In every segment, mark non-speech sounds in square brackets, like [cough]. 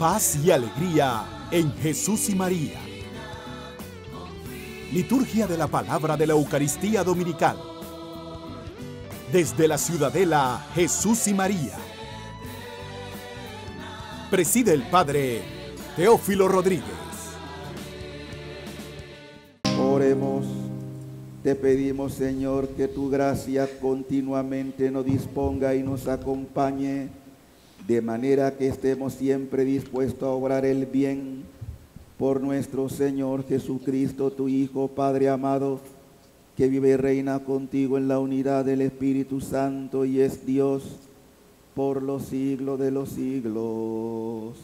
paz y alegría en Jesús y María. Liturgia de la Palabra de la Eucaristía Dominical. Desde la Ciudadela Jesús y María. Preside el Padre Teófilo Rodríguez. Oremos. Te pedimos, Señor, que tu gracia continuamente nos disponga y nos acompañe, de manera que estemos siempre dispuestos a obrar el bien por nuestro Señor Jesucristo, tu Hijo, Padre amado, que vive y reina contigo en la unidad del Espíritu Santo y es Dios por los siglos de los siglos.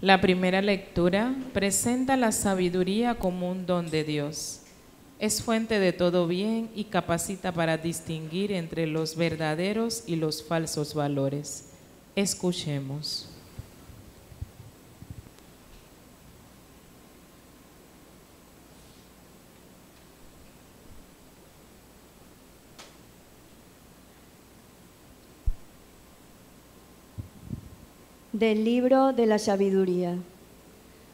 La primera lectura presenta la sabiduría como un don de Dios. Es fuente de todo bien y capacita para distinguir entre los verdaderos y los falsos valores. Escuchemos. Del libro de la sabiduría.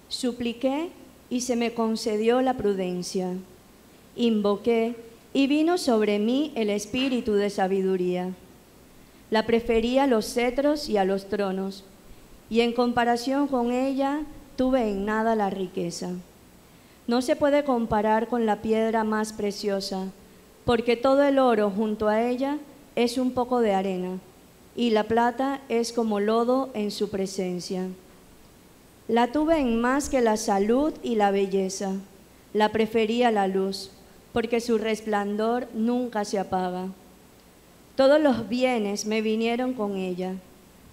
Supliqué y se me concedió la prudencia. Invoqué y vino sobre mí el espíritu de sabiduría. La preferí a los cetros y a los tronos, y en comparación con ella tuve en nada la riqueza. No se puede comparar con la piedra más preciosa, porque todo el oro junto a ella es un poco de arena y la plata es como lodo en su presencia. La tuve en más que la salud y la belleza, la prefería la luz, porque su resplandor nunca se apaga. Todos los bienes me vinieron con ella,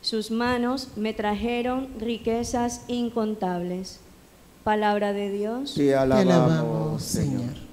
sus manos me trajeron riquezas incontables. Palabra de Dios. Te alabamos, Señor.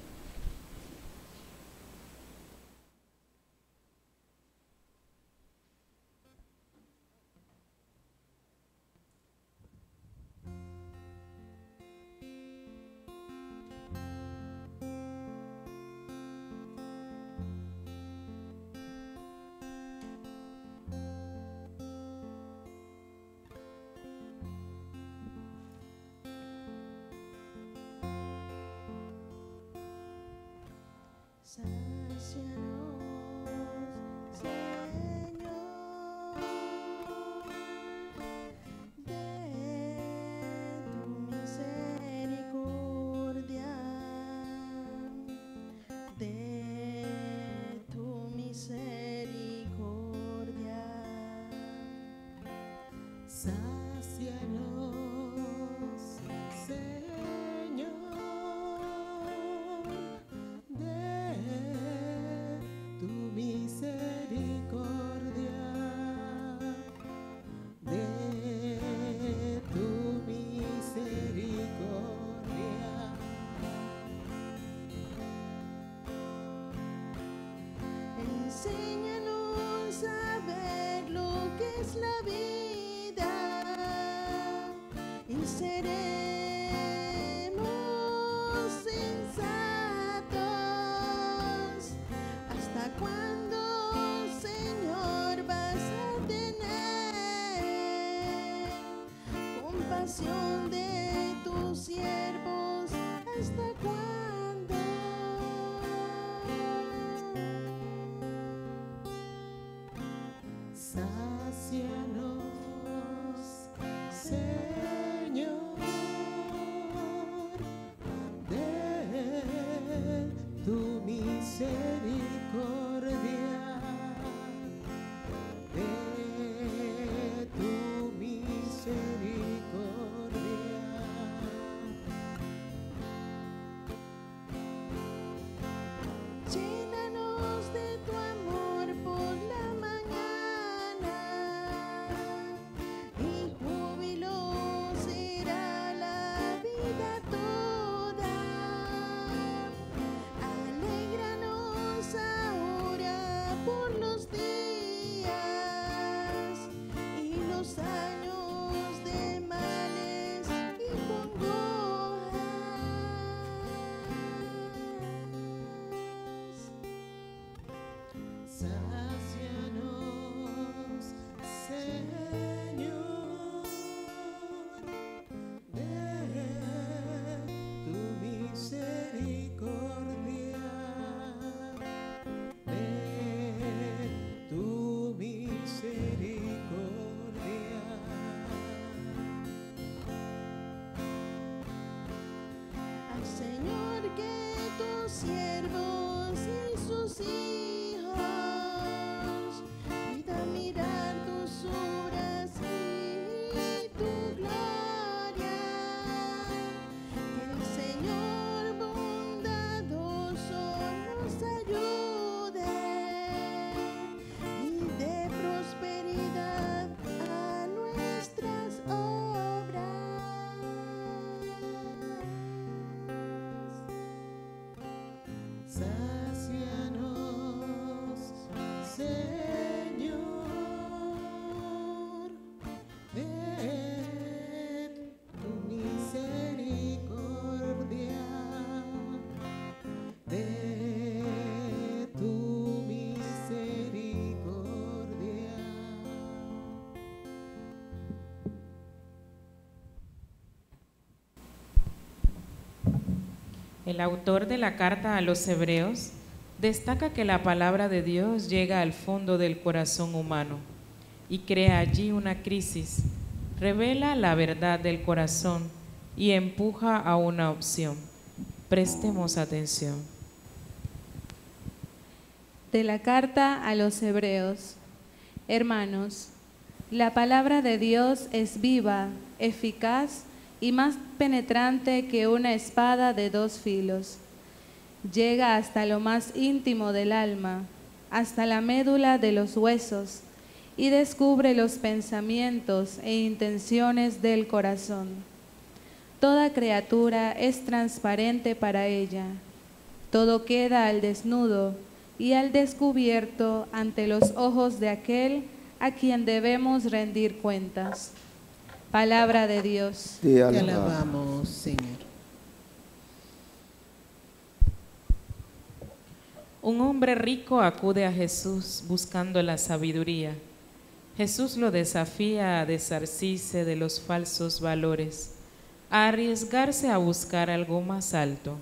Sácianos, El autor de la carta a los hebreos destaca que la palabra de Dios llega al fondo del corazón humano y crea allí una crisis, revela la verdad del corazón y empuja a una opción. Prestemos atención. De la carta a los hebreos. Hermanos, la palabra de Dios es viva, eficaz y más penetrante que una espada de dos filos. Llega hasta lo más íntimo del alma, hasta la médula de los huesos, y descubre los pensamientos e intenciones del corazón. Toda criatura es transparente para ella. Todo queda al desnudo y al descubierto ante los ojos de aquel a quien debemos rendir cuentas. Palabra de Dios. Te alabamos, Señor. Un hombre rico acude a Jesús buscando la sabiduría. Jesús lo desafía a desarcirse de los falsos valores, a arriesgarse a buscar algo más alto,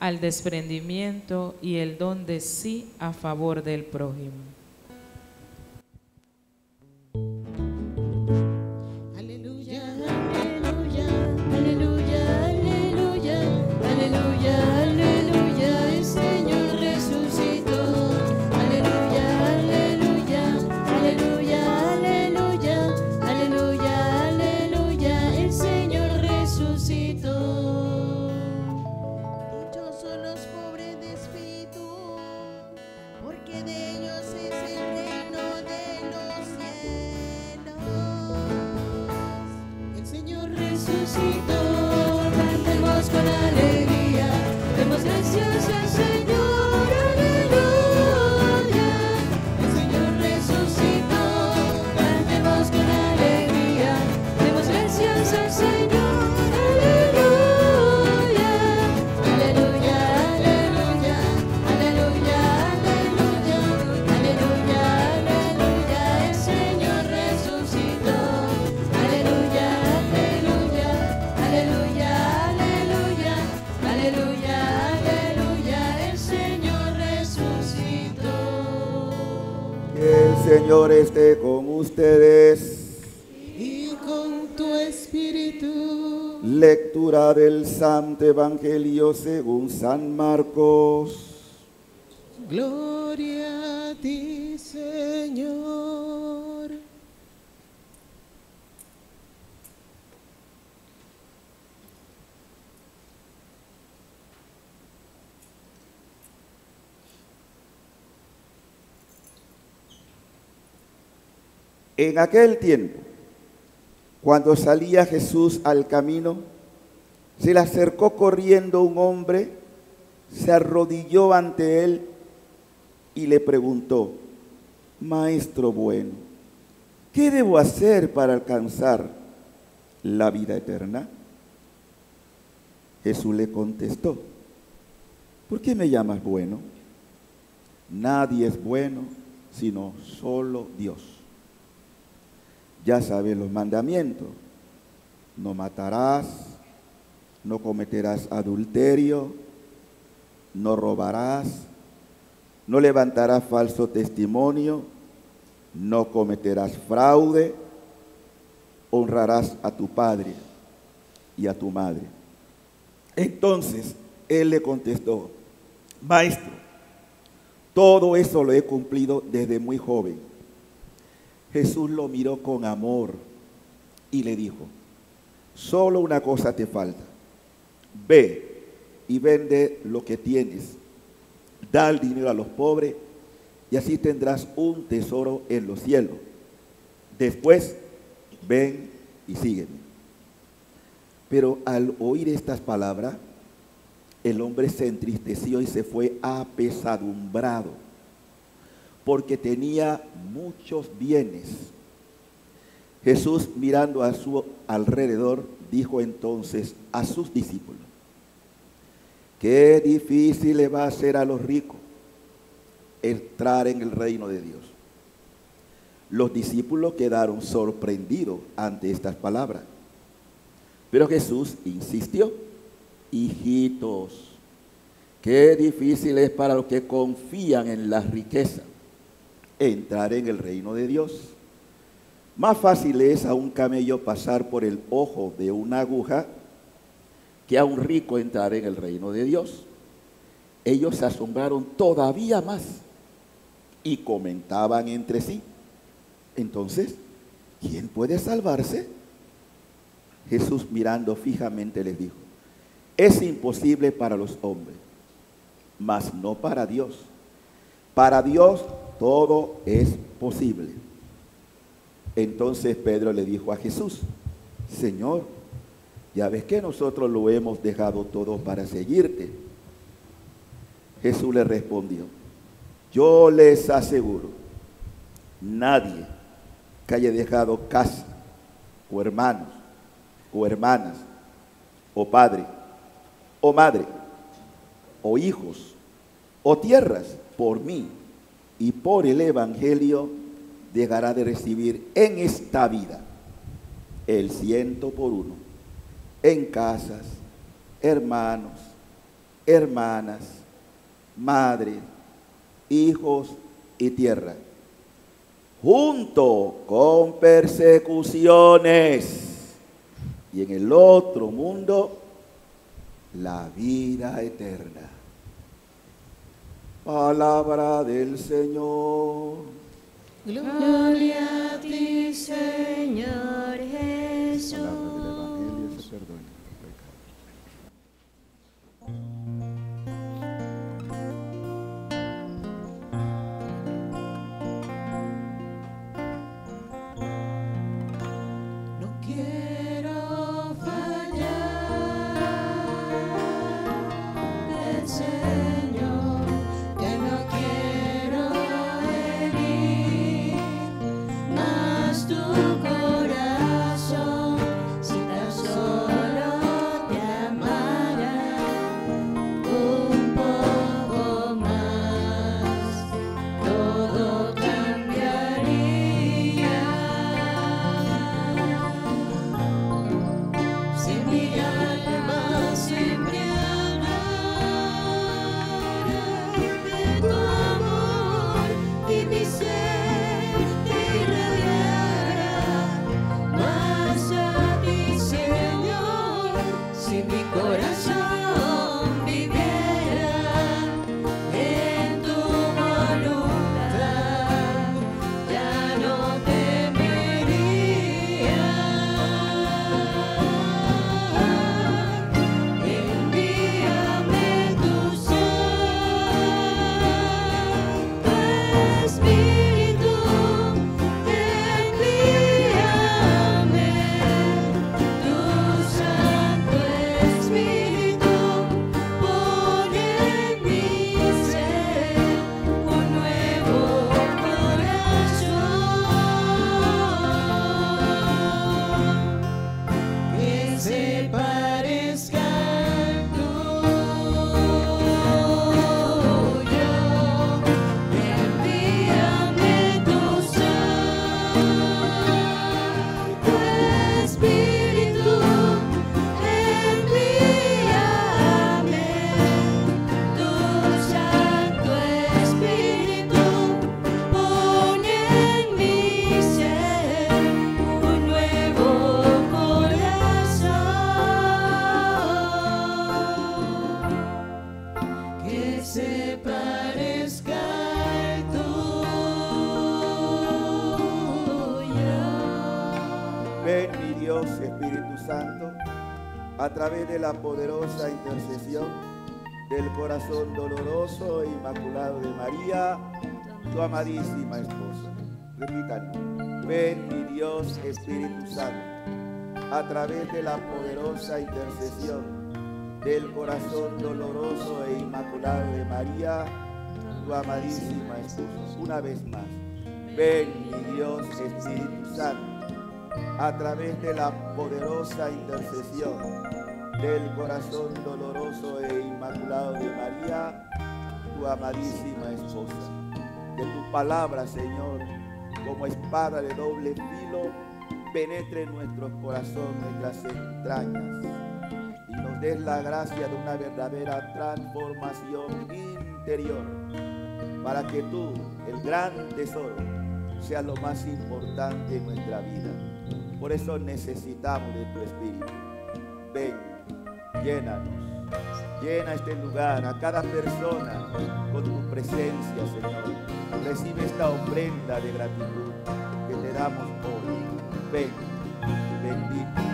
al desprendimiento y el don de sí a favor del prójimo. Santo Evangelio según San Marcos. Gloria a ti, Señor. En aquel tiempo, cuando salía Jesús al camino, se le acercó corriendo un hombre, se arrodilló ante él y le preguntó, Maestro bueno, ¿qué debo hacer para alcanzar la vida eterna? Jesús le contestó, ¿por qué me llamas bueno? Nadie es bueno sino solo Dios. Ya sabes los mandamientos. No matarás, no cometerás adulterio, no robarás, no levantarás falso testimonio, no cometerás fraude, honrarás a tu padre y a tu madre. Entonces él le contestó, maestro, todo eso lo he cumplido desde muy joven. Jesús lo miró con amor y le dijo, solo una cosa te falta. Ve y vende lo que tienes. Da el dinero a los pobres y así tendrás un tesoro en los cielos. Después, ven y sígueme. Pero al oír estas palabras, el hombre se entristeció y se fue apesadumbrado, porque tenía muchos bienes. Jesús, mirando a su alrededor, dijo entonces a sus discípulos, qué difícil le va a ser a los ricos entrar en el reino de Dios. Los discípulos quedaron sorprendidos ante estas palabras. Pero Jesús insistió, hijitos, Qué difícil es para los que confían en la riqueza entrar en el reino de Dios. Más fácil es a un camello pasar por el ojo de una aguja que a un rico entrar en el reino de Dios. Ellos se asombraron todavía más y comentaban entre sí. Entonces, ¿quién puede salvarse? Jesús mirando fijamente les dijo, es imposible para los hombres, mas no para Dios. Para Dios todo es posible. Entonces Pedro le dijo a Jesús, Señor, ya ves que nosotros lo hemos dejado todo para seguirte. Jesús le respondió, yo les aseguro, nadie que haya dejado casa o hermanos o hermanas o padre o madre o hijos o tierras por mí y por el Evangelio dejará de recibir en esta vida el ciento por uno en casas, hermanos, hermanas, madre, hijos y tierra, junto con persecuciones y en el otro mundo la vida eterna. Palabra del Señor. Gloria a ti, Señor Jesús. Espíritu Santo, a través de la poderosa intercesión del corazón doloroso e inmaculado de María, tu amadísima esposa. Repitan, ven mi Dios Espíritu Santo, a través de la poderosa intercesión del corazón doloroso e inmaculado de María, tu amadísima esposa. Una vez más, ven mi Dios Espíritu Santo a través de la poderosa intercesión del corazón doloroso e inmaculado de María, tu amadísima esposa. Que tu palabra, Señor, como espada de doble filo, penetre en nuestros corazones, nuestras entrañas, des la gracia de una verdadera transformación interior para que tú, el gran tesoro, sea lo más importante en nuestra vida. Por eso necesitamos de tu Espíritu. Ven, llénanos. Llena este lugar, a cada persona con tu presencia, Señor. Recibe esta ofrenda de gratitud que te damos hoy. Ven, bendito.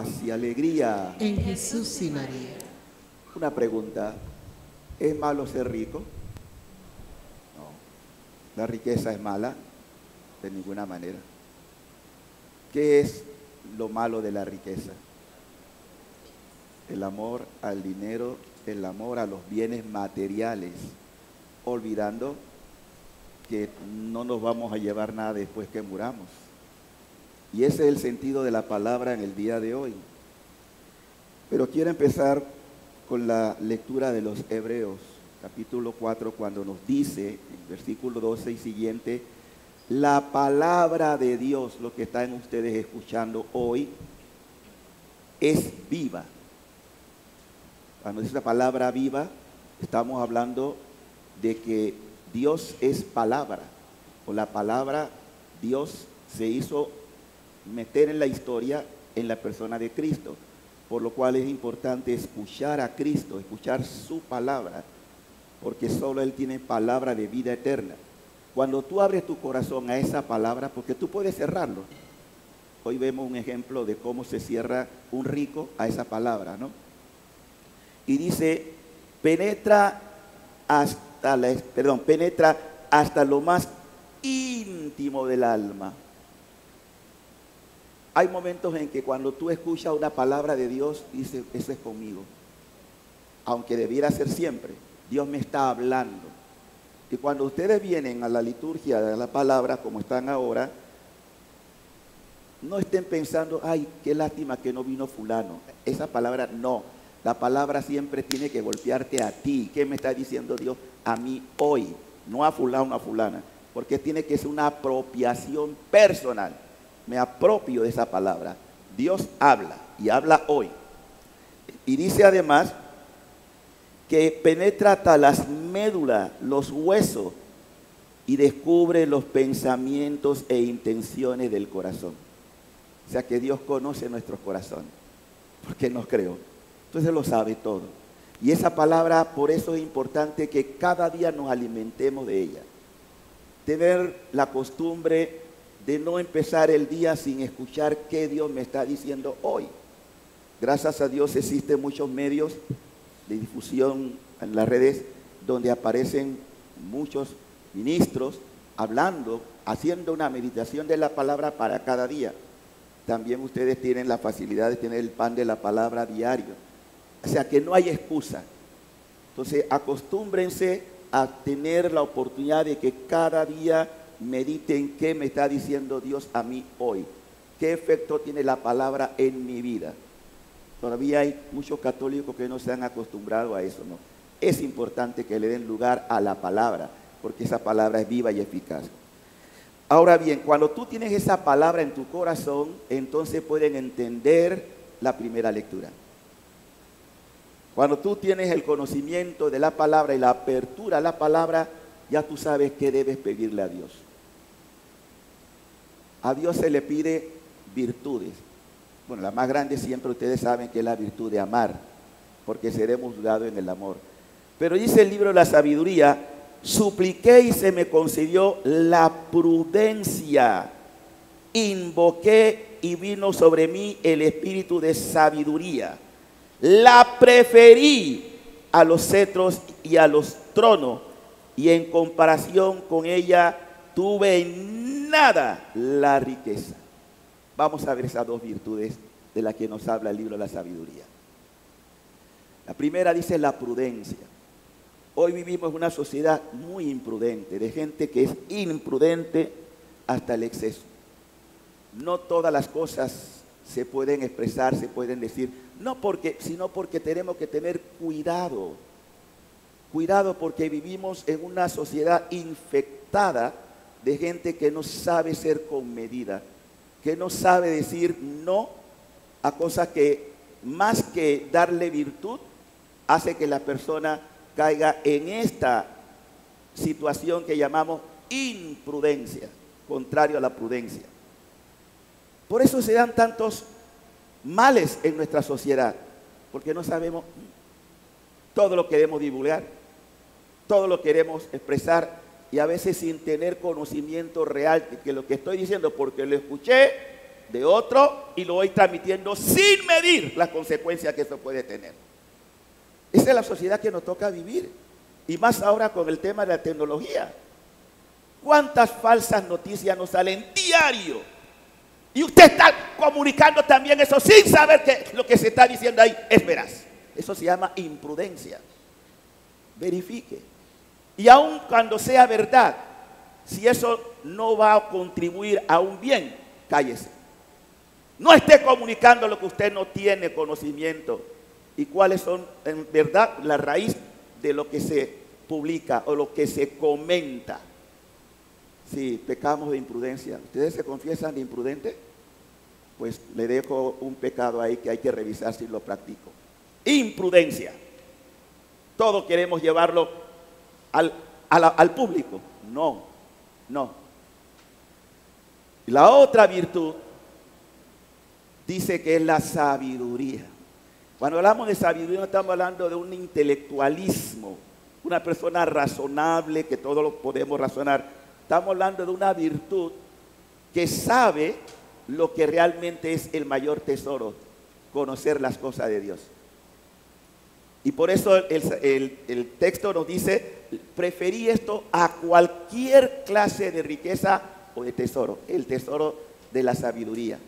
Paz y alegría. En Jesús y María. Una pregunta. ¿Es malo ser rico? No. La riqueza es mala de ninguna manera. ¿Qué es lo malo de la riqueza? El amor al dinero, el amor a los bienes materiales, olvidando que no nos vamos a llevar nada después que muramos. Y ese es el sentido de la palabra en el día de hoy. Pero quiero empezar con la lectura de los Hebreos, capítulo 4, cuando nos dice, en versículo 12 y siguiente, la palabra de Dios, lo que están ustedes escuchando hoy, es viva. Cuando dice la palabra viva, estamos hablando de que Dios es palabra, o la palabra Dios se hizo meter en la historia en la persona de Cristo, por lo cual es importante escuchar a Cristo, escuchar su palabra, porque solo Él tiene palabra de vida eterna. Cuando tú abres tu corazón a esa palabra, porque tú puedes cerrarlo. Hoy vemos un ejemplo de cómo se cierra un rico a esa palabra, ¿no? Y dice, penetra hasta la, perdón, penetra hasta lo más íntimo del alma. Hay momentos en que cuando tú escuchas una palabra de Dios, dices, eso es conmigo. Aunque debiera ser siempre, Dios me está hablando. Y cuando ustedes vienen a la liturgia de la palabra, como están ahora, no estén pensando, ay, qué lástima que no vino fulano. Esa palabra no. La palabra siempre tiene que golpearte a ti. ¿Qué me está diciendo Dios a mí hoy? No a fulano, a fulana. Porque tiene que ser una apropiación personal. Me apropio de esa palabra. Dios habla y habla hoy. Y dice además que penetra hasta las médulas, los huesos, y descubre los pensamientos e intenciones del corazón. O sea que Dios conoce nuestros corazones, porque nos creó. Entonces lo sabe todo. Y esa palabra, por eso es importante que cada día nos alimentemos de ella. Tener la costumbre de no empezar el día sin escuchar qué Dios me está diciendo hoy. Gracias a Dios existen muchos medios de difusión en las redes donde aparecen muchos ministros hablando, haciendo una meditación de la palabra para cada día. También ustedes tienen la facilidad de tener el pan de la palabra diario. O sea que no hay excusa. Entonces acostúmbrense a tener la oportunidad de que cada día mediten qué me está diciendo Dios a mí hoy. ¿Qué efecto tiene la palabra en mi vida? Todavía hay muchos católicos que no se han acostumbrado a eso, ¿no? Es importante que le den lugar a la palabra, porque esa palabra es viva y eficaz. Ahora bien, cuando tú tienes esa palabra en tu corazón, entonces pueden entender la primera lectura. Cuando tú tienes el conocimiento de la palabra y la apertura a la palabra, ya tú sabes qué debes pedirle a Dios. A Dios se le pide virtudes. Bueno, la más grande siempre ustedes saben que es la virtud de amar, porque seremos juzgados en el amor. Pero dice el libro de la sabiduría, supliqué y se me concedió la prudencia. Invoqué y vino sobre mí el espíritu de sabiduría. La preferí a los cetros y a los tronos, y en comparación con ella tuve en nada la riqueza. Vamos a ver esas dos virtudes de las que nos habla el libro de la sabiduría. La primera dice la prudencia. Hoy vivimos en una sociedad muy imprudente, de gente que es imprudente hasta el exceso. No todas las cosas se pueden expresar, se pueden decir, no porque, sino porque tenemos que tener cuidado. Cuidado porque vivimos en una sociedad infectada de gente que no sabe ser con medida, que no sabe decir no a cosas que más que darle virtud, hace que la persona caiga en esta situación que llamamos imprudencia, contrario a la prudencia. Por eso se dan tantos males en nuestra sociedad, porque no sabemos todo lo queremos divulgar, todo lo queremos expresar y a veces sin tener conocimiento real de que lo que estoy diciendo, porque lo escuché de otro y lo voy transmitiendo sin medir las consecuencias que eso puede tener. Esa es la sociedad que nos toca vivir. Y más ahora con el tema de la tecnología. ¿Cuántas falsas noticias nos salen diario? Y usted está comunicando también eso sin saber que lo que se está diciendo ahí es veraz. Eso se llama imprudencia. Verifique. Y aun cuando sea verdad, si eso no va a contribuir a un bien, cállese. No esté comunicando lo que usted no tiene conocimiento y cuáles son en verdad la raíz de lo que se publica o lo que se comenta. Si pecamos de imprudencia, ¿ustedes se confiesan de imprudente? Pues le dejo un pecado ahí que hay que revisar si lo practico. Imprudencia. Todo queremos llevarlo al, a la- al público. No, no. La otra virtud dice que es la sabiduría. Cuando hablamos de sabiduría no estamos hablando de un intelectualismo, una persona razonable que todo lo podemos razonar. Estamos hablando de una virtud que sabe lo que realmente es el mayor tesoro, conocer las cosas de Dios. Y por eso el, el- texto nos dice, preferí esto a cualquier clase de riqueza o de tesoro, el tesoro de la sabiduría.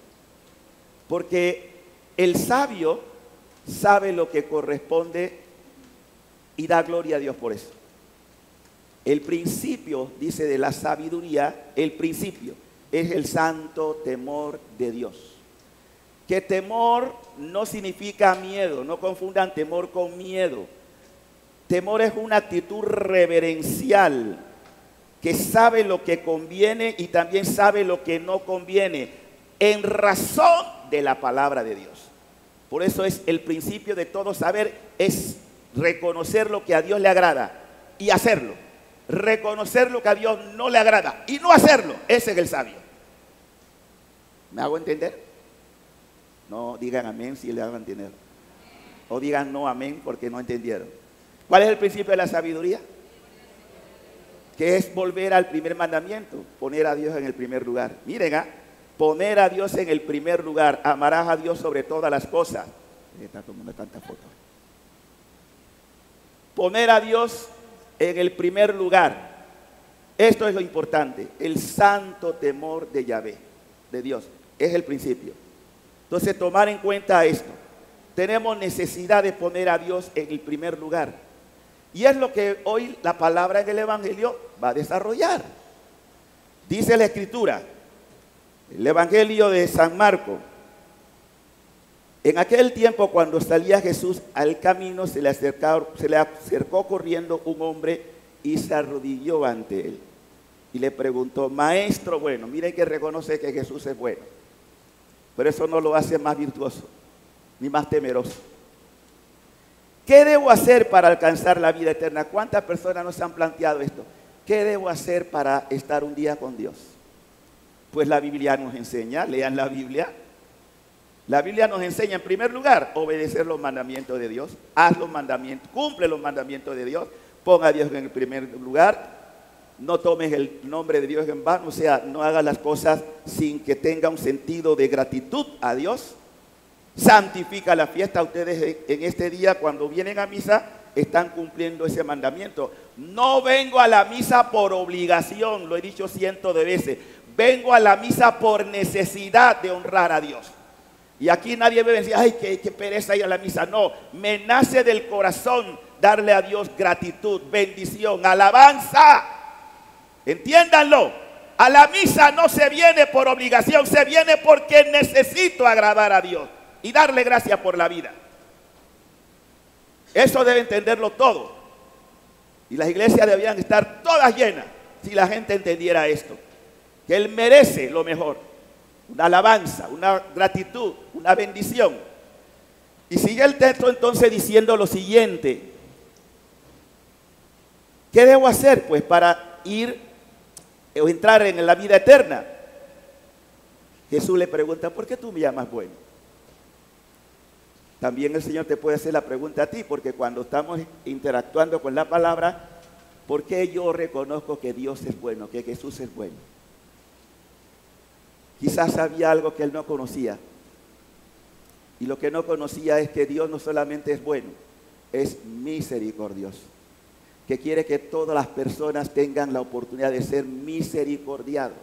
Porque el sabio sabe lo que corresponde y da gloria a Dios por eso. El principio, dice, de la sabiduría, el principio es el santo temor de Dios. Que temor no significa miedo, no confundan temor con miedo. Temor es una actitud reverencial que sabe lo que conviene y también sabe lo que no conviene en razón de la palabra de Dios. Por eso es el principio de todo saber, es reconocer lo que a Dios le agrada y hacerlo. Reconocer lo que a Dios no le agrada y no hacerlo. Ese es el sabio. ¿Me hago entender? No digan amén si le hagan entender. O digan no amén porque no entendieron. ¿Cuál es el principio de la sabiduría? Que es volver al primer mandamiento, poner a Dios en el primer lugar. Miren, ¿ah? poner a Dios en el primer lugar. Amarás a Dios sobre todas las cosas. Está tomando tantas fotos. Poner a Dios en el primer lugar. Esto es lo importante. El santo temor de Yahvé, de Dios. Es el principio. Entonces, tomar en cuenta esto. Tenemos necesidad de poner a Dios en el primer lugar. Y es lo que hoy la palabra en el Evangelio va a desarrollar. Dice la Escritura, el Evangelio de San Marco. En aquel tiempo, cuando salía Jesús al camino, se le, acercó, se le acercó corriendo un hombre y se arrodilló ante él. Y le preguntó, maestro bueno, miren que reconoce que Jesús es bueno. Pero eso no lo hace más virtuoso, ni más temeroso. ¿Qué debo hacer para alcanzar la vida eterna? ¿Cuántas personas nos han planteado esto? ¿Qué debo hacer para estar un día con Dios? Pues la Biblia nos enseña, lean la Biblia. La Biblia nos enseña en primer lugar obedecer los mandamientos de Dios. Haz los mandamientos, cumple los mandamientos de Dios. Ponga a Dios en el primer lugar. No tomes el nombre de Dios en vano, o sea, no hagas las cosas sin que tenga un sentido de gratitud a Dios. Santifica la fiesta. Ustedes en este día, cuando vienen a misa, están cumpliendo ese mandamiento. No vengo a la misa por obligación, lo he dicho cientos de veces. Vengo a la misa por necesidad de honrar a Dios. Y aquí nadie me decir, ay, qué, qué pereza ir a la misa. No, me nace del corazón darle a Dios gratitud, bendición, alabanza. Entiéndanlo. A la misa no se viene por obligación, se viene porque necesito agradar a Dios y darle gracias por la vida. Eso debe entenderlo todo. Y las iglesias debían estar todas llenas si la gente entendiera esto. Que Él merece lo mejor. Una alabanza, una gratitud, una bendición. Y sigue el texto entonces diciendo lo siguiente. ¿Qué debo hacer? Pues para ir o entrar en la vida eterna. Jesús le pregunta, ¿por qué tú me llamas bueno? También el Señor te puede hacer la pregunta a ti, porque cuando estamos interactuando con la palabra, ¿por qué yo reconozco que Dios es bueno, que Jesús es bueno? Quizás había algo que él no conocía. Y lo que no conocía es que Dios no solamente es bueno, es misericordioso. Que quiere que todas las personas tengan la oportunidad de ser misericordiados.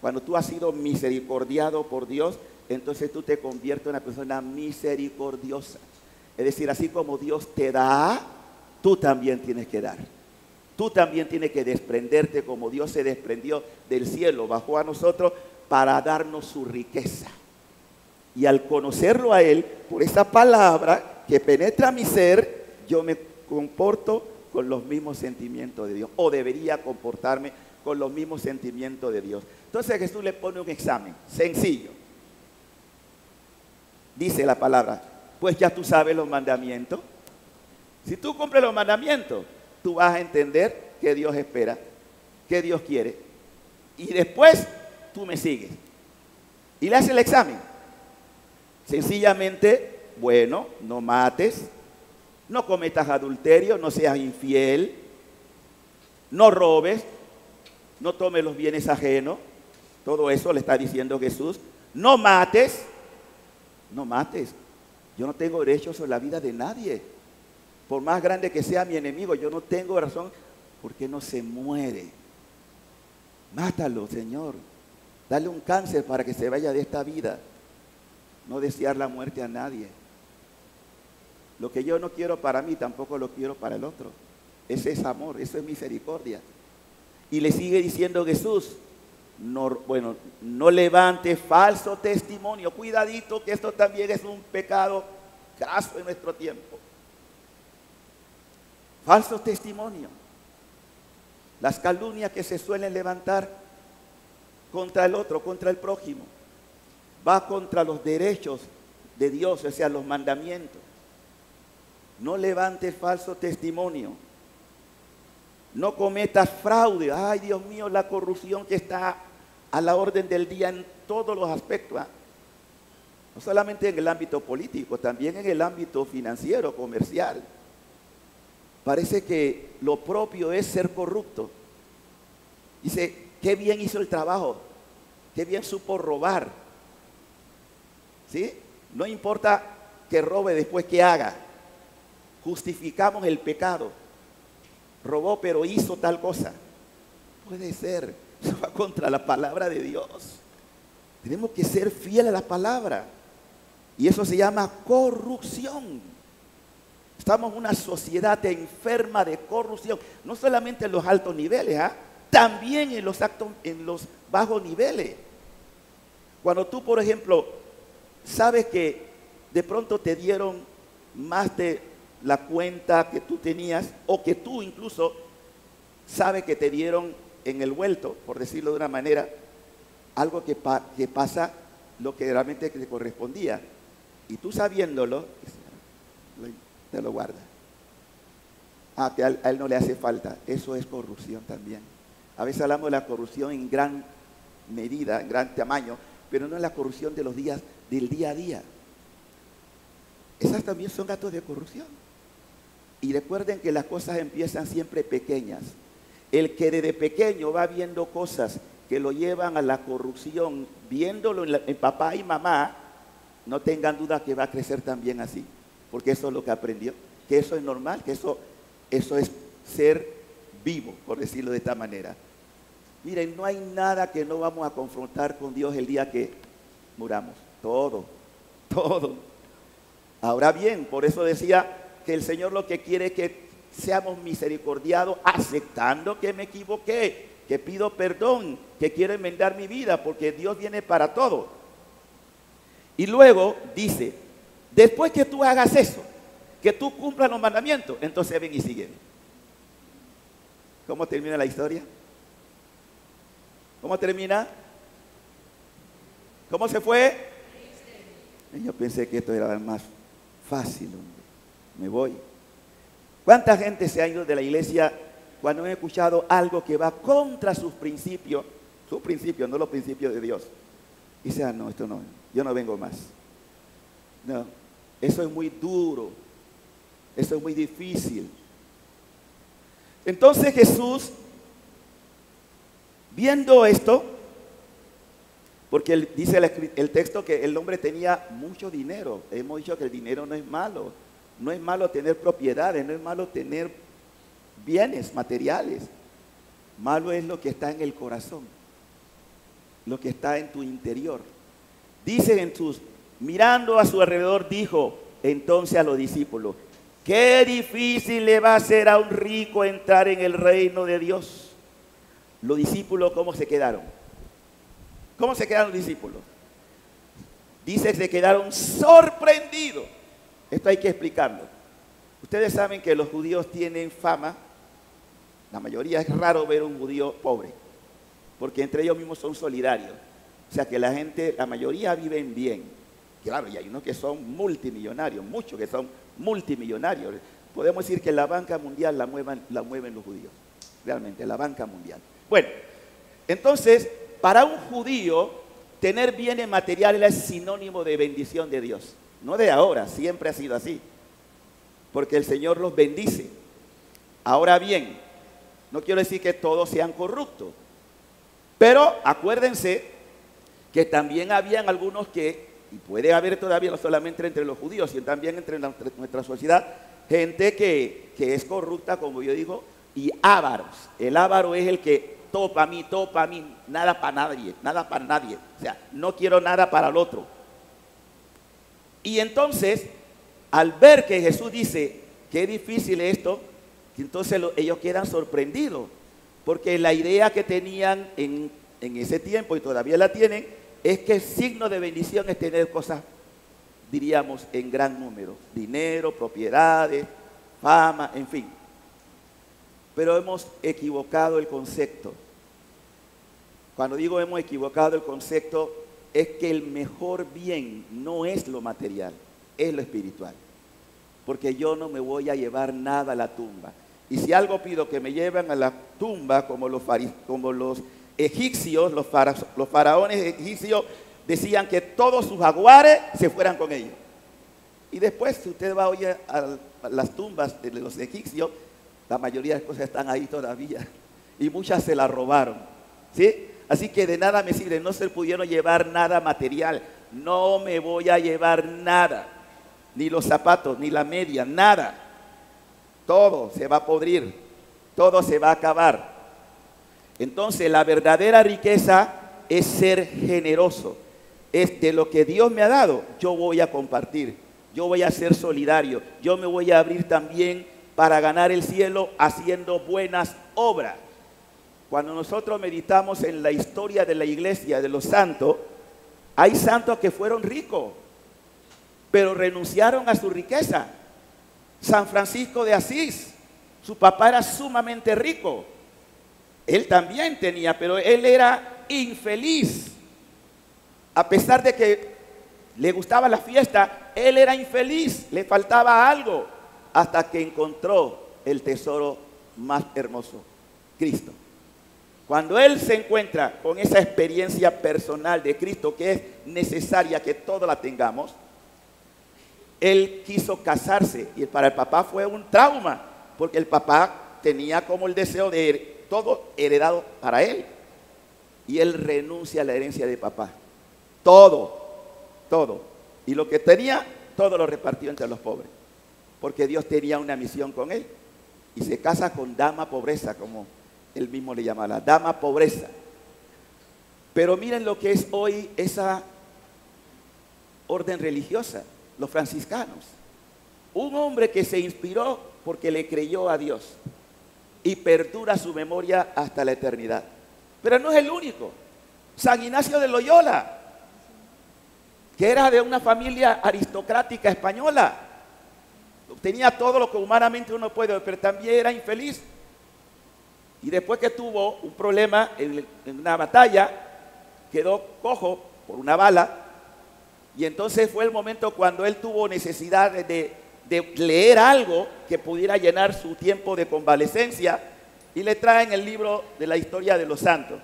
Cuando tú has sido misericordiado por Dios, entonces tú te conviertes en una persona misericordiosa. Es decir, así como Dios te da, tú también tienes que dar. Tú también tienes que desprenderte como Dios se desprendió del cielo, bajó a nosotros para darnos su riqueza. Y al conocerlo a Él, por esa palabra que penetra mi ser, yo me comporto con los mismos sentimientos de Dios, o debería comportarme con los mismos sentimientos de Dios. Entonces Jesús le pone un examen sencillo. Dice la palabra, pues ya tú sabes los mandamientos. Si tú cumples los mandamientos, tú vas a entender que Dios espera, que Dios quiere. Y después tú me sigues. Y le hace el examen. Sencillamente, bueno, no mates, no cometas adulterio, no seas infiel, no robes, no tomes los bienes ajenos. Todo eso le está diciendo Jesús. No mates, no mates. Yo no tengo derecho sobre la vida de nadie. Por más grande que sea mi enemigo, yo no tengo razón porque no se muere. Mátalo, Señor. Dale un cáncer para que se vaya de esta vida. No desear la muerte a nadie. Lo que yo no quiero para mí, tampoco lo quiero para el otro. Ese es amor, eso es misericordia. Y le sigue diciendo Jesús, no, bueno, no levante falso testimonio. Cuidadito que esto también es un pecado graso en nuestro tiempo. Falso testimonio. Las calumnias que se suelen levantar contra el otro, contra el prójimo, va contra los derechos de Dios, o sea, los mandamientos. No levantes falso testimonio. No cometas fraude. Ay, Dios mío, la corrupción que está a la orden del día en todos los aspectos. ¿ah? No solamente en el ámbito político, también en el ámbito financiero, comercial. Parece que lo propio es ser corrupto. Dice, qué bien hizo el trabajo, qué bien supo robar. ¿Sí? No importa que robe después que haga. Justificamos el pecado. Robó pero hizo tal cosa. Puede ser. Eso va contra la palabra de Dios. Tenemos que ser fieles a la palabra. Y eso se llama corrupción. Estamos en una sociedad enferma de corrupción. No solamente en los altos niveles, ¿ah? también en los, actos, en los bajos niveles. Cuando tú, por ejemplo, sabes que de pronto te dieron más de la cuenta que tú tenías o que tú incluso sabes que te dieron en el vuelto, por decirlo de una manera, algo que, pa- que pasa lo que realmente te correspondía. Y tú sabiéndolo, te lo guardas. Ah, que a él, a él no le hace falta. Eso es corrupción también. A veces hablamos de la corrupción en gran medida, en gran tamaño, pero no en la corrupción de los días, del día a día. Esas también son actos de corrupción. Y recuerden que las cosas empiezan siempre pequeñas. El que desde pequeño va viendo cosas que lo llevan a la corrupción, viéndolo en, papá y mamá, no tengan duda que va a crecer también así. Porque eso es lo que aprendió. Que eso es normal, que eso, eso es ser vivo, por decirlo de esta manera. Miren, no hay nada que no vamos a confrontar con Dios el día que muramos. Todo, todo. Ahora bien, por eso decía que el Señor lo que quiere es que seamos misericordiados, aceptando que me equivoqué, que pido perdón, que quiero enmendar mi vida, porque Dios viene para todo. Y luego dice, después que tú hagas eso, que tú cumplas los mandamientos, entonces ven y sígueme. ¿Cómo termina la historia? ¿Cómo termina? ¿Cómo se fue? Yo pensé que esto era más fácil. Me voy. ¿Cuánta gente se ha ido de la iglesia cuando han escuchado algo que va contra sus principios? Sus principios, no los principios de Dios. Y dice, ah, no, esto no, yo no vengo más. No, eso es muy duro. Eso es muy difícil. Entonces Jesús, viendo esto, porque él- dice el, texto que el hombre tenía mucho dinero. Hemos dicho que el dinero no es malo. No es malo tener propiedades, no es malo tener bienes materiales. Malo es lo que está en el corazón, lo que está en tu interior. Dice en mirando a su alrededor, dijo entonces a los discípulos, qué difícil le va a ser a un rico entrar en el reino de Dios. Los discípulos, ¿cómo se quedaron? ¿Cómo se quedaron los discípulos? Dice que se quedaron sorprendidos. Esto hay que explicarlo. Ustedes saben que los judíos tienen fama. La mayoría es raro ver un judío pobre, porque entre ellos mismos son solidarios. O sea que la gente, la mayoría viven bien. Claro, y hay unos que son multimillonarios, muchos que son multimillonarios. Podemos decir que la banca mundial la mueven, la mueven los judíos. Realmente, la banca mundial. Bueno, entonces, para un judío, tener bienes materiales es sinónimo de bendición de Dios. No de ahora, siempre ha sido así. Porque el Señor los bendice. Ahora bien, no quiero decir que todos sean corruptos. Pero acuérdense que también habían algunos que, y puede haber todavía no solamente entre los judíos, sino también entre la- nuestra sociedad, gente que, que es corrupta, como yo digo, y ávaros. El ávaro es el que topa a mí, topa a mí, nada para nadie, nada para nadie. O sea, no quiero nada para el otro. Y entonces, al ver que Jesús dice, qué difícil es esto, entonces lo- ellos quedan sorprendidos, porque la idea que tenían en, en ese tiempo, y todavía la tienen, es que el signo de bendición es tener cosas, diríamos, en gran número, dinero, propiedades, fama, en fin. Pero hemos equivocado el concepto. Cuando digo hemos equivocado el concepto, es que el mejor bien no es lo material, es lo espiritual. Porque yo no me voy a llevar nada a la tumba. Y si algo pido que me lleven a la tumba, como los, egipcios, los faraones egipcios decían que todos sus jaguares se fueran con ellos. Y después, si usted va hoy a, a las tumbas de los egipcios, la mayoría de las cosas están ahí todavía. Y muchas se las robaron. ¿Sí? Así que de nada me sirve, no se pudieron llevar nada material. No me voy a llevar nada. Ni los zapatos, ni la media, nada. Todo se va a podrir. Todo se va a acabar. Entonces la verdadera riqueza es ser generoso. Es de lo que Dios me ha dado, yo voy a compartir. Yo voy a ser solidario. Yo me voy a abrir también para ganar el cielo haciendo buenas obras. Cuando nosotros meditamos en la historia de la iglesia, de los santos, hay santos que fueron ricos, pero renunciaron a su riqueza. San Francisco de Asís, su papá era sumamente rico. Él también tenía, pero él era infeliz. A pesar de que le gustaba la fiesta, él era infeliz, le faltaba algo, hasta que encontró el tesoro más hermoso, Cristo. Cuando él se encuentra con esa experiencia personal de Cristo que es necesaria que todos la tengamos, él quiso casarse y para el papá fue un trauma, porque el papá tenía como el deseo de todo heredado para él. Y él renuncia a la herencia de papá. Todo, todo. Y lo que tenía, todo lo repartió entre los pobres. Porque Dios tenía una misión con él. Y se casa con dama pobreza, como él mismo le llama la dama pobreza. Pero miren lo que es hoy esa orden religiosa, los franciscanos. Un hombre que se inspiró porque le creyó a Dios y perdura su memoria hasta la eternidad. Pero no es el único. San Ignacio de Loyola, que era de una familia aristocrática española, tenía todo lo que humanamente uno puede, pero también era infeliz. Y después que tuvo un problema en, una batalla, quedó cojo por una bala. Y entonces fue el momento cuando él tuvo necesidad de, leer algo que pudiera llenar su tiempo de convalecencia. Y le traen el libro de la historia de los santos.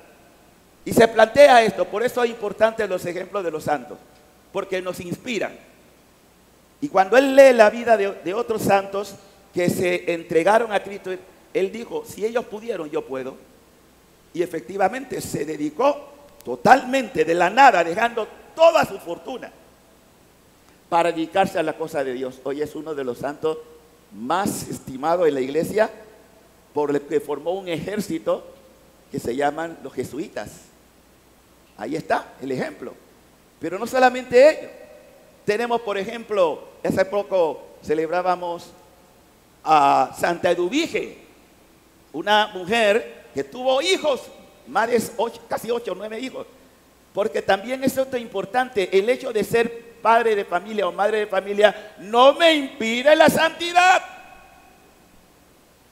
Y se plantea esto, por eso es importante los ejemplos de los santos, porque nos inspiran. Y cuando él lee la vida de otros santos que se entregaron a Cristo, él dijo, si ellos pudieron, yo puedo. Y efectivamente se dedicó totalmente de la nada, dejando toda su fortuna para dedicarse a la cosa de Dios. Hoy es uno de los santos más estimados en la iglesia, por el que formó un ejército que se llaman los jesuitas. Ahí está el ejemplo. Pero no solamente ellos. Tenemos, por ejemplo, hace poco celebrábamos a Santa Eduvige, una mujer que tuvo hijos, más ocho, casi ocho o nueve hijos. Porque también es otro importante, el hecho de ser padre de familia o madre de familia no me impide la santidad.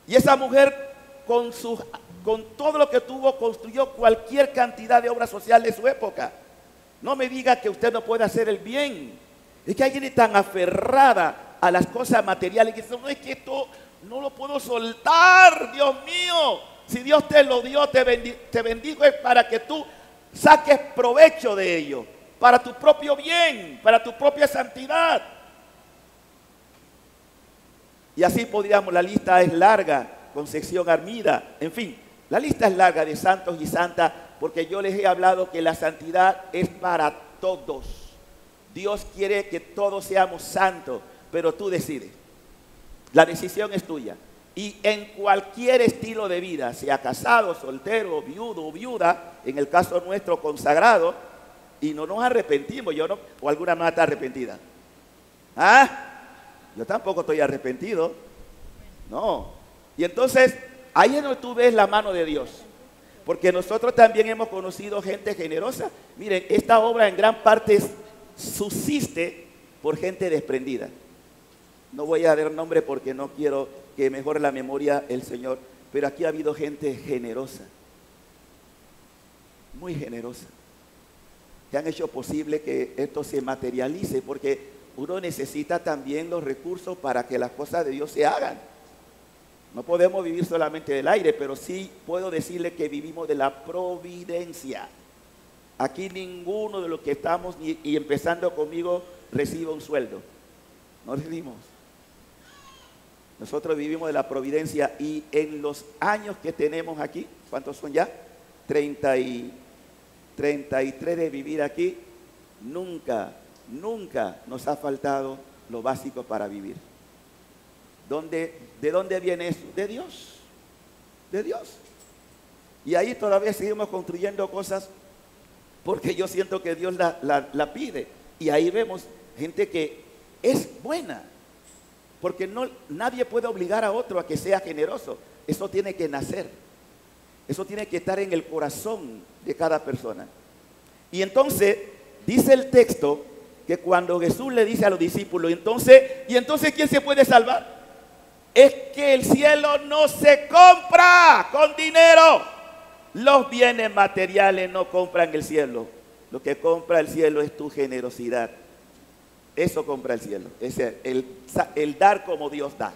Y esa mujer con, con todo lo que tuvo construyó cualquier cantidad de obras sociales de su época. No me diga que usted no puede hacer el bien. Es que hay gente tan aferrada a las cosas materiales que dice, no es que esto no lo puedo soltar, Dios mío. Si Dios te lo dio, te, bendi te es para que tú saques provecho de ello, para tu propio bien, para tu propia santidad. Y así podríamos, la lista es larga, Concepción Armida, en fin, la lista es larga de santos y santas, porque yo les he hablado que la santidad es para todos. Dios quiere que todos seamos santos, pero tú decides. La decisión es tuya. Y en cualquier estilo de vida, sea casado, soltero, viudo o viuda, en el caso nuestro consagrado, y no nos arrepentimos, yo no, o alguna más está arrepentida. ¿Ah? Yo tampoco estoy arrepentido. No. Y entonces, ahí es donde tú ves la mano de Dios. Porque nosotros también hemos conocido gente generosa. Miren, esta obra en gran parte subsiste por gente desprendida. No voy a dar nombre porque no quiero que mejore la memoria el Señor, pero aquí ha habido gente generosa, muy generosa, que han hecho posible que esto se materialice, porque uno necesita también los recursos para que las cosas de Dios se hagan. No podemos vivir solamente del aire, pero sí puedo decirle que vivimos de la providencia. Aquí ninguno de los que estamos, y empezando conmigo, recibe un sueldo. No recibimos. Nosotros vivimos de la providencia y en los años que tenemos aquí, ¿cuántos son ya? 30 y, 33 de vivir aquí, nunca, nunca nos ha faltado lo básico para vivir. ¿Dónde, ¿De dónde viene eso? De Dios. De Dios. Y ahí todavía seguimos construyendo cosas porque yo siento que Dios la pide. Y ahí vemos gente que es buena, porque no, nadie puede obligar a otro a que sea generoso. Eso tiene que nacer. Eso tiene que estar en el corazón de cada persona. Y entonces, dice el texto que cuando Jesús le dice a los discípulos, entonces, ¿y entonces quién se puede salvar? Es que el cielo no se compra con dinero. Los bienes materiales no compran el cielo. Lo que compra el cielo es tu generosidad. Eso compra el cielo. Es el, el, dar como Dios da,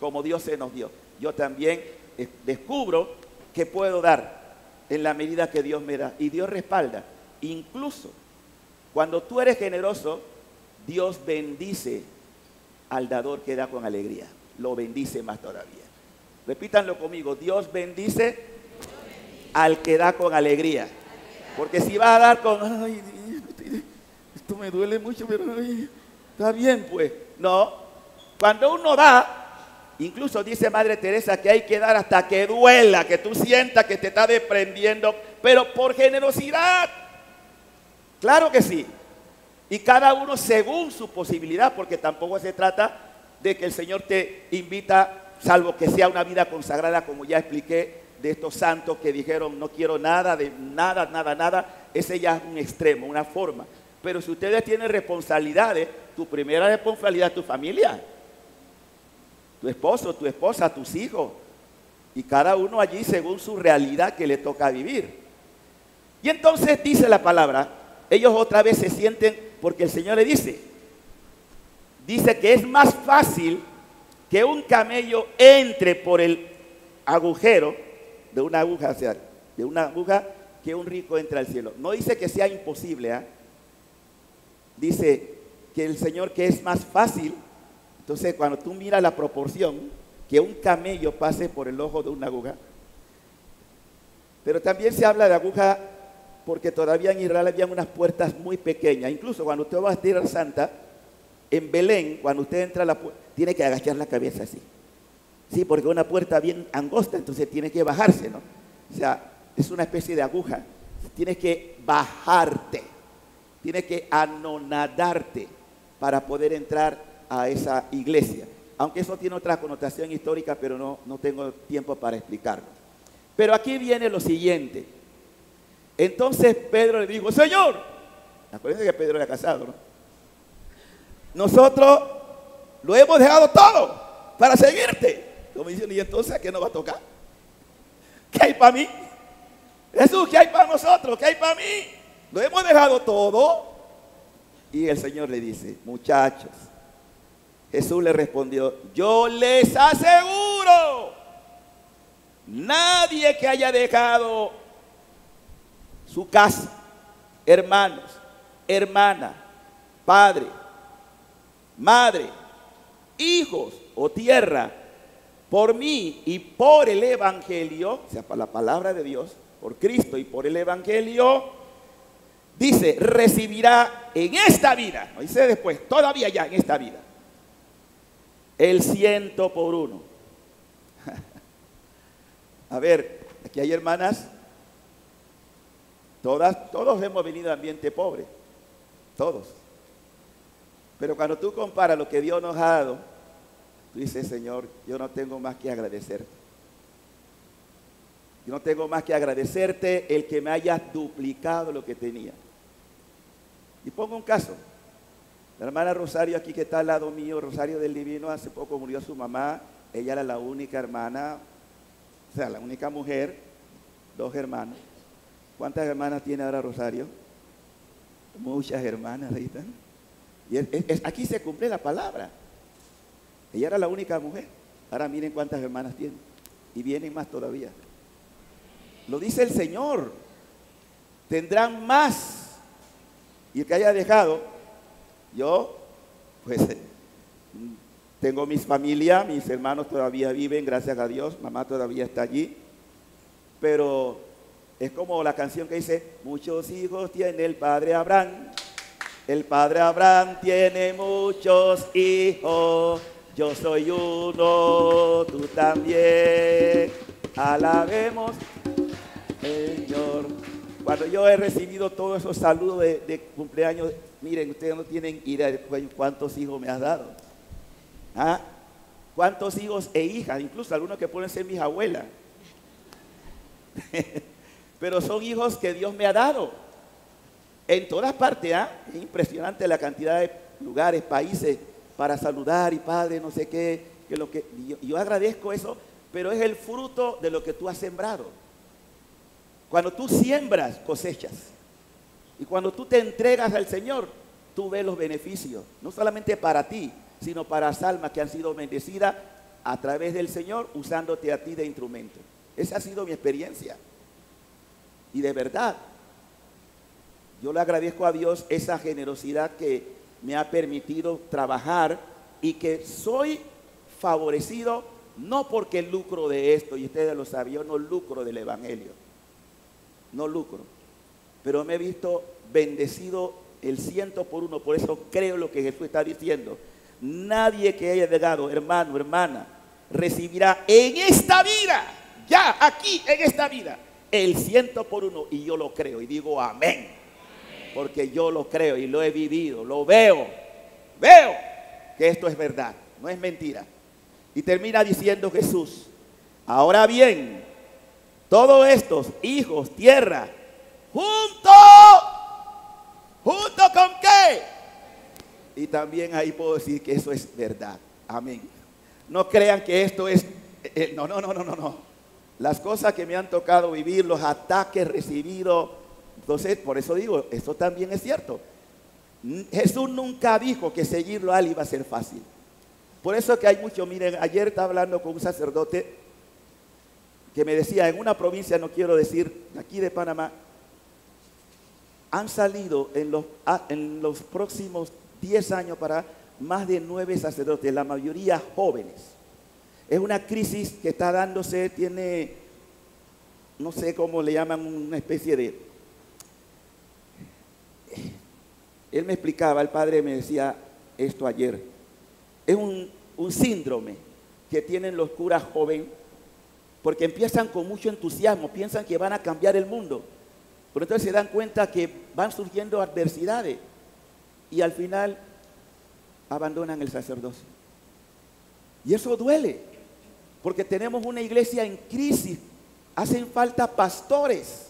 como Dios se nos dio. yo también eh, descubro que puedo dar en la medida que Dios me da. Y Dios respalda. Incluso cuando tú eres generoso, Dios bendice al dador que da con alegría. Lo bendice más todavía. Repítanlo conmigo. Dios bendice al que da con alegría. Porque si va a dar con, esto me duele mucho, pero está bien pues. No, cuando uno da, incluso dice Madre Teresa que hay que dar hasta que duela, que tú sientas que te está desprendiendo, pero por generosidad. Claro que sí. Y cada uno según su posibilidad, porque tampoco se trata de que el Señor te invita, salvo que sea una vida consagrada, como ya expliqué, de estos santos que dijeron no quiero nada, de nada, nada, nada. Ese ya es un extremo, una forma. Pero si ustedes tienen responsabilidades, tu primera responsabilidad es tu familia. Tu esposo, tu esposa, tus hijos. Y cada uno allí según su realidad que le toca vivir. Y entonces dice la palabra, ellos otra vez se sienten porque el Señor le dice, dice que es más fácil que un camello entre por el agujero de una aguja, sea, de una aguja que un rico entre al cielo. No dice que sea imposible, ¿ah? dice el Señor que es más fácil, entonces cuando tú miras la proporción, que un camello pase por el ojo de una aguja, pero también se habla de aguja porque todavía en Israel había unas puertas muy pequeñas. Incluso cuando usted va a Tierra Santa, en Belén, cuando usted entra a la puerta, tiene que agachar la cabeza así. Sí, porque una puerta bien angosta, entonces tiene que bajarse, ¿no? O sea, es una especie de aguja. Tienes que bajarte, tienes que anonadarte para poder entrar a esa iglesia. Aunque eso tiene otra connotación histórica, pero no, no tengo tiempo para explicarlo. Pero aquí viene lo siguiente. Entonces Pedro le dijo, Señor, acuérdense que Pedro era casado, ¿no? Nosotros lo hemos dejado todo para seguirte. Como dicen, ¿y entonces qué nos va a tocar? ¿Qué hay para mí? Jesús, ¿qué hay para nosotros? ¿Qué hay para mí? Lo hemos dejado todo. Y el Señor le dice, muchachos, Jesús le respondió, yo les aseguro, nadie que haya dejado su casa, hermanos, hermana, padre, madre, hijos o tierra, por mí y por el Evangelio, o sea, por la palabra de Dios, por Cristo y por el Evangelio, dice, recibirá en esta vida, no dice después, todavía ya en esta vida, el ciento por uno. [laughs] A ver, aquí hay hermanas, todas, todos hemos venido de ambiente pobre, todos. Pero cuando tú comparas lo que Dios nos ha dado, tú dices, Señor, yo no tengo más que agradecerte. Yo no tengo más que agradecerte el que me hayas duplicado lo que tenía. Y pongo un caso. La hermana Rosario aquí que está al lado mío, Rosario del Divino, hace poco murió su mamá. Ella era la única hermana, o sea, la única mujer, dos hermanos. ¿Cuántas hermanas tiene ahora Rosario? Muchas hermanas, ahí están. Y aquí se cumple la palabra. Ella era la única mujer. Ahora miren cuántas hermanas tiene. Y vienen más todavía. Lo dice el Señor. Tendrán más. Y el que haya dejado, yo, pues, tengo mis familias, mis hermanos todavía viven, gracias a Dios, mamá todavía está allí. Pero es como la canción que dice, muchos hijos tiene el padre Abraham. El padre Abraham tiene muchos hijos. Yo soy uno, tú también. Alabemos. Cuando yo he recibido todos esos saludos de, cumpleaños, miren, ustedes no tienen idea de cu- cuántos hijos me has dado. ¿Ah? ¿Cuántos hijos e hijas? Incluso algunos que pueden ser mis abuelas. [laughs] Pero son hijos que Dios me ha dado. En todas partes, ¿ah? Es impresionante la cantidad de lugares, países para saludar y padre, no sé qué. Que lo que, yo agradezco eso, pero es el fruto de lo que tú has sembrado. Cuando tú siembras, cosechas. Y cuando tú te entregas al Señor, tú ves los beneficios, no solamente para ti, sino para las almas que han sido bendecidas a través del Señor usándote a ti de instrumento. Esa ha sido mi experiencia. Y de verdad, yo le agradezco a Dios esa generosidad que me ha permitido trabajar y que soy favorecido no porque lucro de esto, y ustedes lo saben, yo no lucro del Evangelio, no lucro, pero me he visto bendecido el ciento por uno, por eso creo lo que Jesús está diciendo. Nadie que haya llegado, hermano, hermana, recibirá en esta vida, ya aquí en esta vida, el ciento por uno, y yo lo creo, y digo amén, porque yo lo creo y lo he vivido, lo veo, veo que esto es verdad, no es mentira. Y termina diciendo Jesús, ahora bien, todos estos hijos, tierra, junto, junto con qué? Y también ahí puedo decir que eso es verdad. Amén. No crean que esto es, eh, no, no, no, no, no, no. Las cosas que me han tocado vivir, los ataques recibidos, entonces por eso digo, eso también es cierto. Jesús nunca dijo que seguirlo a él iba a ser fácil. Por eso que hay mucho, miren, ayer estaba hablando con un sacerdote que me decía, en una provincia, no quiero decir, aquí de Panamá, han salido en los, ah, en los próximos 10 años para más de nueve sacerdotes, la mayoría jóvenes. Es una crisis que está dándose, tiene, no sé cómo le llaman, una especie de... Él me explicaba, el padre me decía esto ayer, es un, un síndrome que tienen los curas jóvenes porque empiezan con mucho entusiasmo, piensan que van a cambiar el mundo, pero entonces se dan cuenta que van surgiendo adversidades y al final abandonan el sacerdocio. Y eso duele, porque tenemos una iglesia en crisis, hacen falta pastores.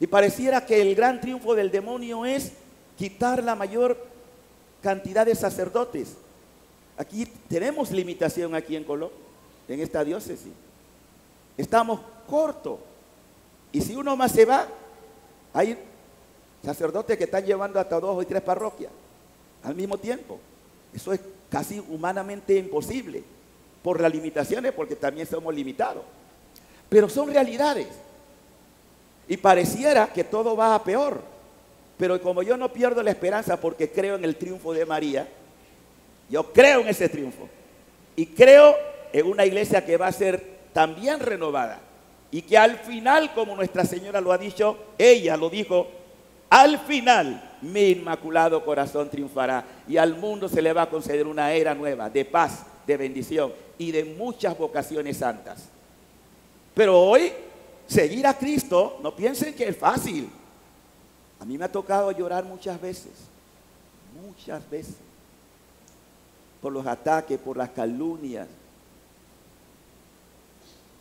Y pareciera que el gran triunfo del demonio es quitar la mayor cantidad de sacerdotes. Aquí tenemos limitación aquí en Colombia, en esta diócesis. Estamos cortos. Y si uno más se va, hay sacerdotes que están llevando hasta dos o tres parroquias al mismo tiempo. Eso es casi humanamente imposible por las limitaciones, porque también somos limitados. Pero son realidades. Y pareciera que todo va a peor. Pero como yo no pierdo la esperanza porque creo en el triunfo de María, yo creo en ese triunfo. Y creo en una iglesia que va a ser también renovada. Y que al final, como Nuestra Señora lo ha dicho, ella lo dijo, al final mi inmaculado corazón triunfará y al mundo se le va a conceder una era nueva de paz, de bendición y de muchas vocaciones santas. Pero hoy, seguir a Cristo, no piensen que es fácil. A mí me ha tocado llorar muchas veces, muchas veces, por los ataques, por las calumnias.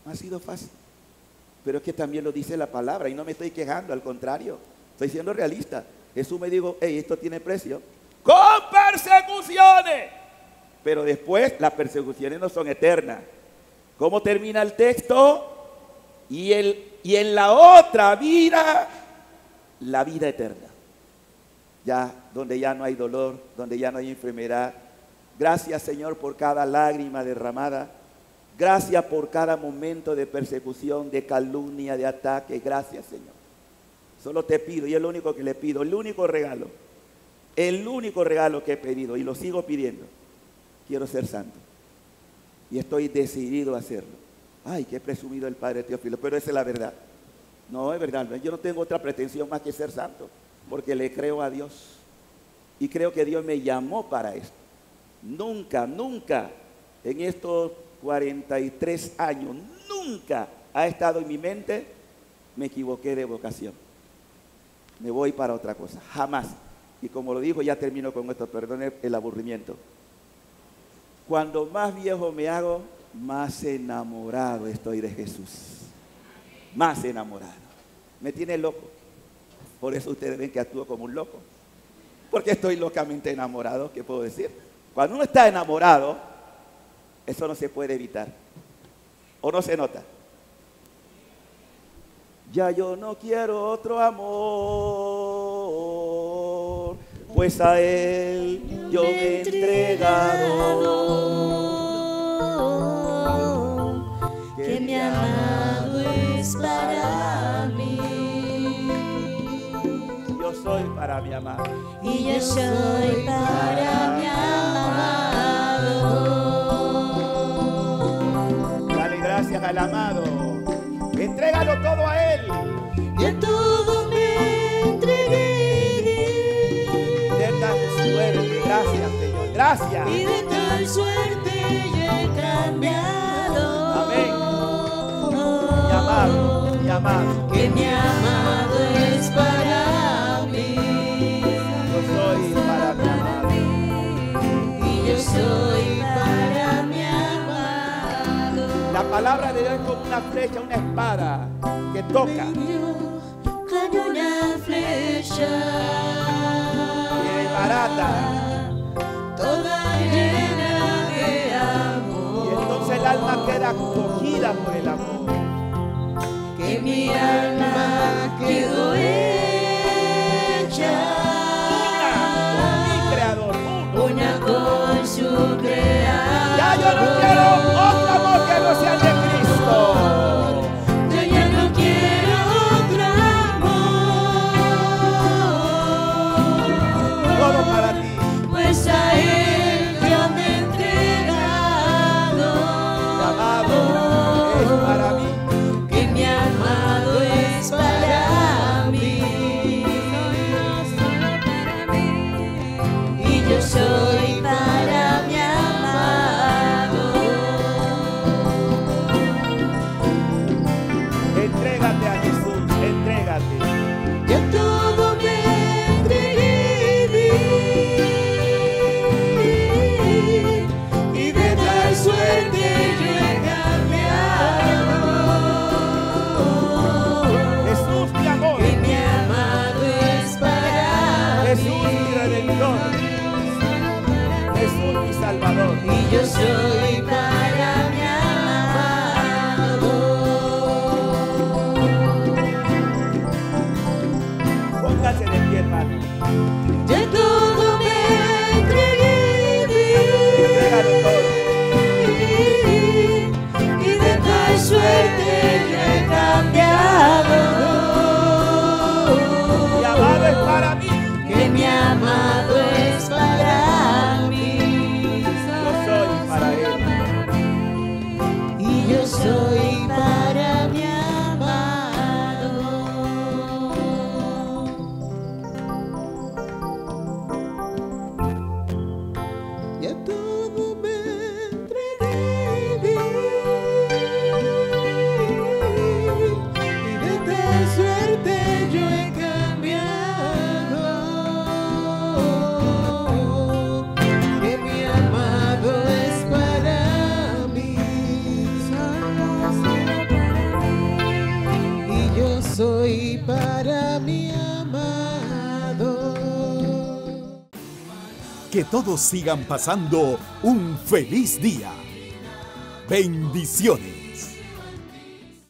No ha sido fácil. Pero es que también lo dice la palabra y no me estoy quejando, al contrario, estoy siendo realista. Jesús me dijo, hey, esto tiene precio. Con persecuciones. Pero después las persecuciones no son eternas. ¿Cómo termina el texto? Y, el, y en la otra vida, la vida eterna. Ya, donde ya no hay dolor, donde ya no hay enfermedad. Gracias Señor por cada lágrima derramada. Gracias por cada momento de persecución, de calumnia, de ataque. Gracias Señor. Solo te pido, y es lo único que le pido, el único regalo, el único regalo que he pedido y lo sigo pidiendo. Quiero ser santo. Y estoy decidido a hacerlo. Ay, qué presumido el Padre Teófilo, pero esa es la verdad. No, es verdad. Yo no tengo otra pretensión más que ser santo, porque le creo a Dios. Y creo que Dios me llamó para esto. Nunca, nunca, en estos 43 años, nunca ha estado en mi mente, me equivoqué de vocación me voy para otra cosa. Jamás. Y como lo dijo, ya termino con esto, perdone el aburrimiento. Cuando más viejo me hago, más enamorado estoy de Jesús. Más enamorado. Me tiene loco. Por eso ustedes ven que actúo como un loco. Porque estoy locamente enamorado, ¿qué puedo decir? Cuando uno está enamorado, eso no se puede evitar. ¿O no se nota? Ya yo no quiero otro amor, pues a él yo me he entregado. Que mi amado es para mí. Yo soy para mi amado. Y yo soy para mi amado. Al amado. Entrégalo todo a Él. Yo todo me entregué De tal suerte. Gracias, Señor. Gracias. y de tal suerte yo he cambiado. Amén. Mi amado, mi amado. Que mi amado es para mí. Yo soy para mi amado. Y yo soy palabra de Dios es como una flecha, una espada que toca Como una flecha. y desbarata. Toda llena de Y amor. entonces el alma queda cogida por el amor. Que mi alma quedó hecha. Una con mi creador. Uno. Una con su creador. Ya yo no no sea de Cristo. Todos sigan pasando un feliz día. Bendiciones.